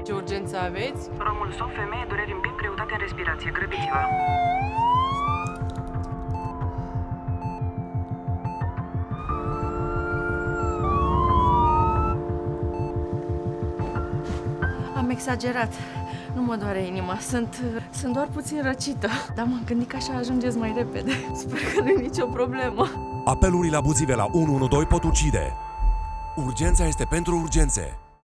Deci, ce urgență aveți? Romul soft, femeie, dureri în piept, greutate în respirație. Grăbiți-vă. Am exagerat. Nu mă doare inima, sunt, sunt doar puțin răcită. Dar m-am gândit că așa ajungeți mai repede. Sper că nu e nicio problemă. Apelurile abuzive la 112 pot ucide. Urgența este pentru urgențe.